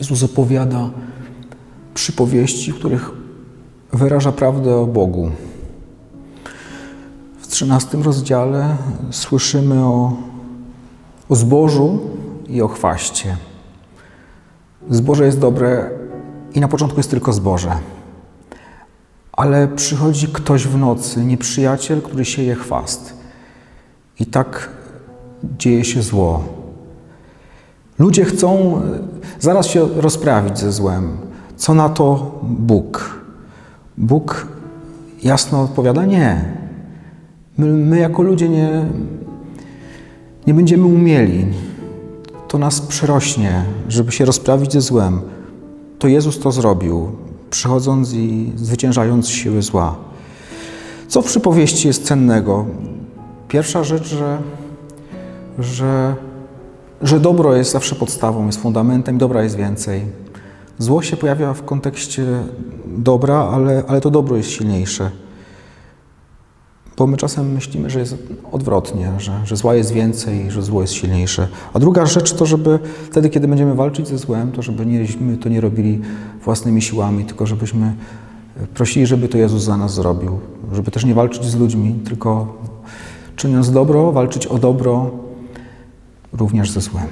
Jezus opowiada przypowieści, w których wyraża prawdę o Bogu. W trzynastym rozdziale słyszymy o, o zbożu i o chwaście. Zboże jest dobre i na początku jest tylko zboże. Ale przychodzi ktoś w nocy, nieprzyjaciel, który sieje chwast. I tak dzieje się zło. Ludzie chcą zaraz się rozprawić ze złem. Co na to Bóg? Bóg jasno odpowiada: Nie. My, my jako ludzie nie, nie będziemy umieli. To nas przerośnie, żeby się rozprawić ze złem. To Jezus to zrobił, przychodząc i zwyciężając siły zła. Co w przypowieści jest cennego? Pierwsza rzecz, że, że, że dobro jest zawsze podstawą, jest fundamentem, dobra jest więcej. Zło się pojawia w kontekście dobra, ale, ale to dobro jest silniejsze. Bo my czasem myślimy, że jest odwrotnie, że, że zła jest więcej, że zło jest silniejsze. A druga rzecz to, żeby wtedy, kiedy będziemy walczyć ze złem, to żeby nie, my to nie robili własnymi siłami, tylko żebyśmy prosili, żeby to Jezus za nas zrobił. Żeby też nie walczyć z ludźmi, tylko czyniąc dobro, walczyć o dobro również ze złem.